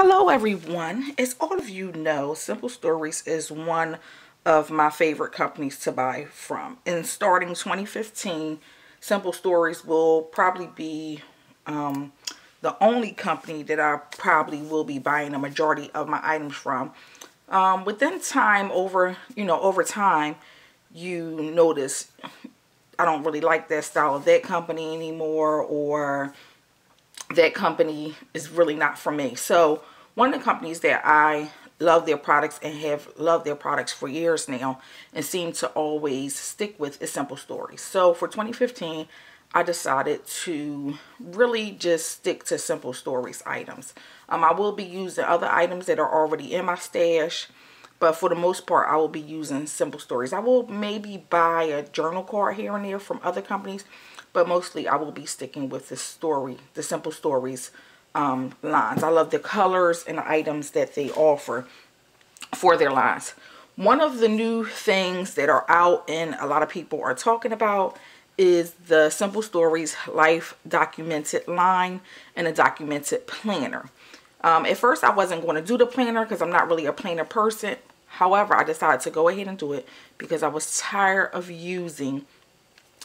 Hello everyone. As all of you know, Simple Stories is one of my favorite companies to buy from. And starting 2015, Simple Stories will probably be um, the only company that I probably will be buying a majority of my items from. Um, within time, over, you know, over time, you notice I don't really like that style of that company anymore or that company is really not for me. So one of the companies that I love their products and have loved their products for years now and seem to always stick with is Simple Stories. So for 2015, I decided to really just stick to Simple Stories items. Um, I will be using other items that are already in my stash, but for the most part, I will be using Simple Stories. I will maybe buy a journal card here and there from other companies, but mostly I will be sticking with the story, the Simple Stories um, lines. I love the colors and items that they offer for their lines. One of the new things that are out and a lot of people are talking about is the Simple Stories Life Documented line and a Documented Planner. Um, at first, I wasn't going to do the planner because I'm not really a planner person. However, I decided to go ahead and do it because I was tired of using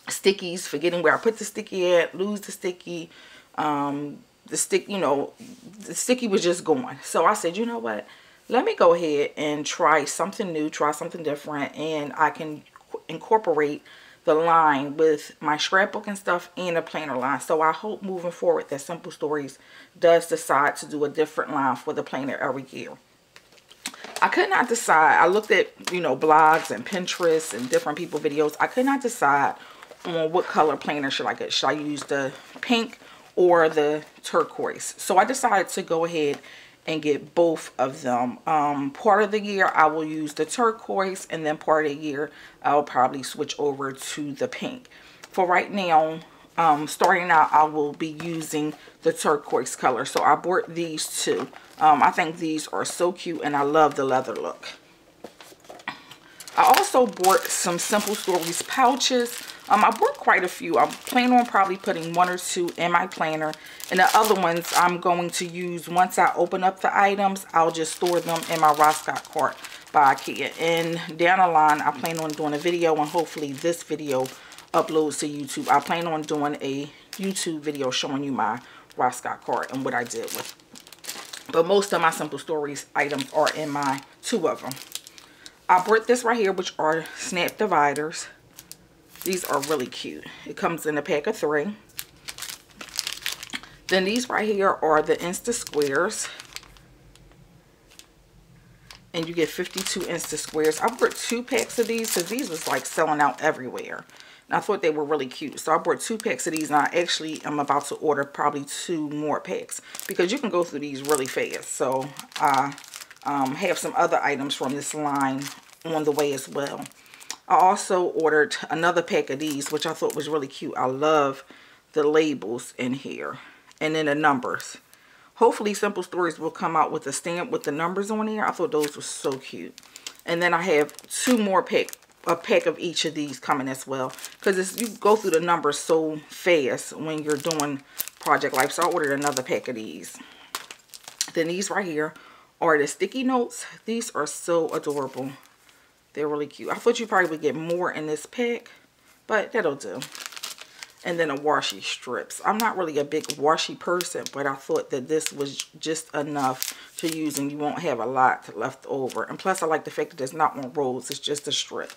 stickies, forgetting where I put the sticky at, lose the sticky, um, the stick, you know, the sticky was just going. So I said, you know what? Let me go ahead and try something new, try something different, and I can incorporate the line with my scrapbook and stuff and a planner line. So I hope moving forward that Simple Stories does decide to do a different line for the planner every year. I could not decide. I looked at, you know, blogs and Pinterest and different people videos. I could not decide on what color planner should I get. Should I use the pink or the turquoise? So I decided to go ahead and get both of them. Um, part of the year I will use the turquoise and then part of the year I'll probably switch over to the pink. For right now, um, starting out I will be using the turquoise color. So I bought these two. Um, I think these are so cute and I love the leather look. I also bought some Simple Stories pouches. Um, I bought quite a few. I'm planning on probably putting one or two in my planner. And the other ones I'm going to use once I open up the items. I'll just store them in my Raskog cart by Ikea. And down the line, I plan on doing a video. And hopefully this video uploads to YouTube. I plan on doing a YouTube video showing you my Raskog cart and what I did with. But most of my Simple Stories items are in my two of them. I bought this right here, which are snap dividers. These are really cute. It comes in a pack of three. Then these right here are the Insta Squares. And you get 52 Insta Squares. I bought two packs of these because these was like selling out everywhere. And I thought they were really cute. So I bought two packs of these and I actually am about to order probably two more packs. Because you can go through these really fast. So I um, have some other items from this line on the way as well. I also ordered another pack of these, which I thought was really cute. I love the labels in here and then the numbers. Hopefully Simple Stories will come out with a stamp with the numbers on here. I thought those were so cute. And then I have two more pack, a pack of each of these coming as well. Because you go through the numbers so fast when you're doing Project Life. So I ordered another pack of these. Then these right here are the sticky notes. These are so adorable. They're really cute. I thought you probably would get more in this pack, but that'll do. And then a washi strips. I'm not really a big washi person, but I thought that this was just enough to use and you won't have a lot left over. And plus I like the fact that it's not one rolls, it's just a strip.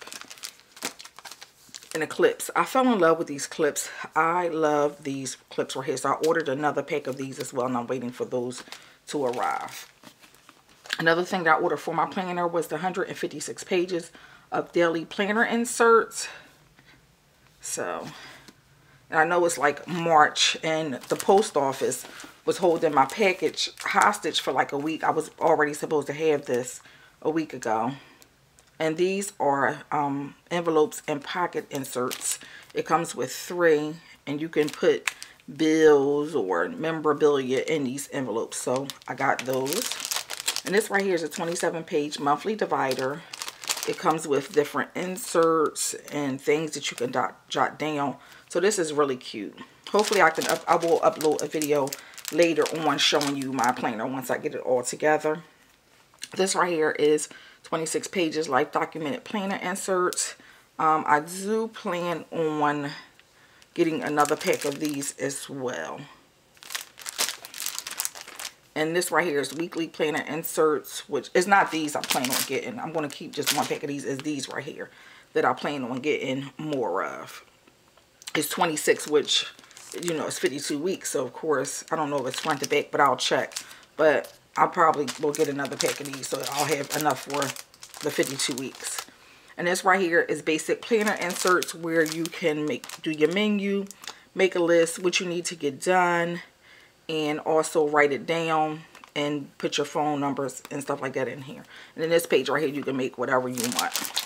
And the clips. I fell in love with these clips. I love these clips right here. So I ordered another pack of these as well and I'm waiting for those to arrive. Another thing that I ordered for my planner was the 156 pages of daily planner inserts. So, I know it's like March and the post office was holding my package hostage for like a week. I was already supposed to have this a week ago. And these are um, envelopes and pocket inserts. It comes with three and you can put bills or memorabilia in these envelopes. So I got those. And this right here is a 27 page monthly divider. It comes with different inserts and things that you can dot, jot down. So this is really cute. Hopefully I can up, I will upload a video later on showing you my planner once I get it all together. This right here is 26 pages life documented planner inserts. Um, I do plan on getting another pack of these as well. And this right here is weekly planner inserts, which is not these I plan on getting. I'm going to keep just one pack of these as these right here that I plan on getting more of. It's 26, which, you know, it's 52 weeks. So, of course, I don't know if it's front to back, but I'll check. But I probably will get another pack of these so I'll have enough for the 52 weeks. And this right here is basic planner inserts where you can make do your menu, make a list, what you need to get done, and also write it down and put your phone numbers and stuff like that in here. And then this page right here, you can make whatever you want.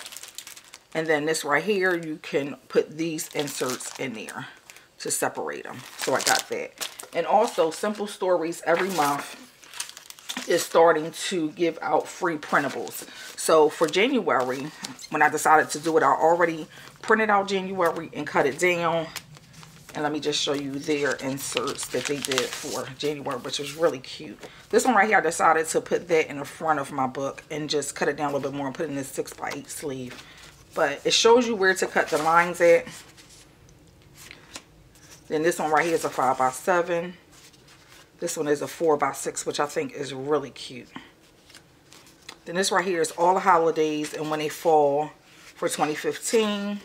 And then this right here, you can put these inserts in there to separate them. So I got that. And also, Simple Stories every month is starting to give out free printables. So for January, when I decided to do it, I already printed out January and cut it down and let me just show you their inserts that they did for January, which was really cute. This one right here, I decided to put that in the front of my book and just cut it down a little bit more and put it in this 6 by 8 sleeve. But it shows you where to cut the lines at. Then this one right here is a 5 by 7 This one is a 4 by 6 which I think is really cute. Then this right here is all the holidays and when they fall for 2015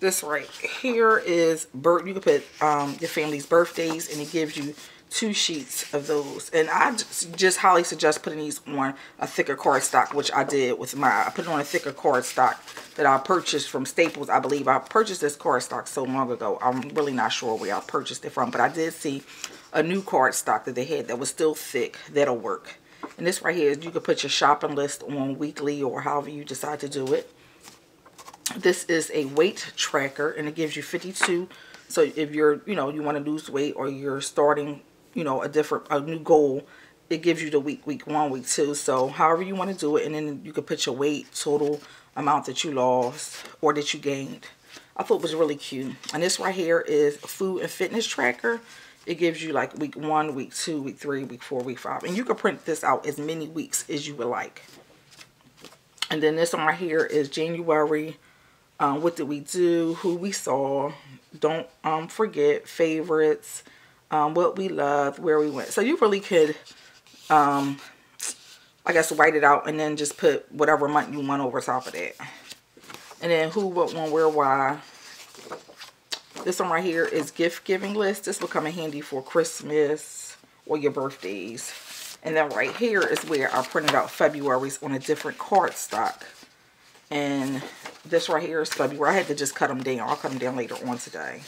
this right here is birth you can put um, your family's birthdays and it gives you two sheets of those. And I just, highly suggest putting these on a thicker cardstock which I did with my I put it on a thicker cardstock that I purchased from Staples. I believe I purchased this cardstock so long ago. I'm really not sure where I purchased it from but I did see a new cardstock that they had that was still thick. That'll work. And this right here you could put your shopping list on weekly or however you decide to do it this is a weight tracker and it gives you 52. So if you're, you know, you want to lose weight or you're starting, you know, a different, a new goal, it gives you the week, week one, week two. So however you want to do it and then you can put your weight, total amount that you lost or that you gained. I thought it was really cute. And this right here is food and fitness tracker. It gives you like week one, week two, week three, week four, week five. And you can print this out as many weeks as you would like. And then this one right here is January um, what did we do, who we saw, don't um, forget, favorites, um, what we loved, where we went. So you really could, um, I guess, write it out and then just put whatever month you want over top of that. And then who, what, when, where, why. This one right here is gift giving list. This will come in handy for Christmas or your birthdays. And then right here is where I printed out February's on a different cardstock. And this right here is February. I had to just cut them down. I'll cut them down later on today.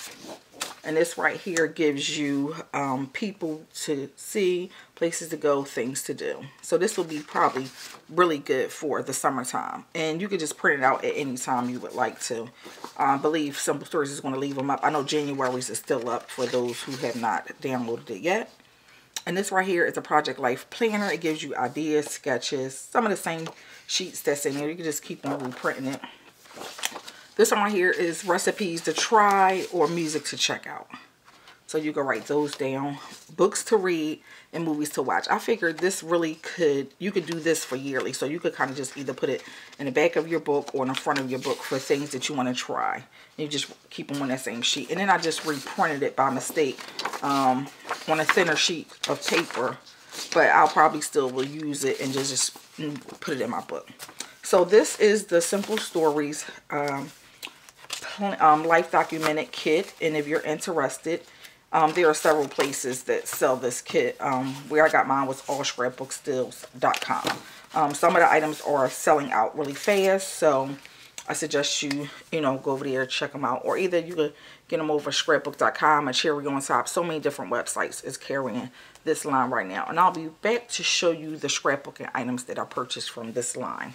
And this right here gives you um, people to see, places to go, things to do. So this will be probably really good for the summertime. And you can just print it out at any time you would like to. I believe Simple Stories is going to leave them up. I know January's is still up for those who have not downloaded it yet. And this right here is a Project Life Planner. It gives you ideas, sketches, some of the same sheets that's in there. You can just keep on reprinting it. This right here is recipes to try or music to check out. So you can write those down. Books to read and movies to watch. I figured this really could, you could do this for yearly. So you could kind of just either put it in the back of your book or in the front of your book for things that you want to try. You just keep them on that same sheet. And then I just reprinted it by mistake um, on a thinner sheet of paper. But I'll probably still will use it and just, just put it in my book. So this is the Simple Stories um, um, Life Documented Kit. And if you're interested, um, there are several places that sell this kit. Um, where I got mine was allscrapbooksteals.com. Um, some of the items are selling out really fast. So I suggest you, you know, go over there, check them out. Or either you could get them over scrapbook.com and Cherry on top. So many different websites is carrying this line right now. And I'll be back to show you the scrapbooking items that I purchased from this line.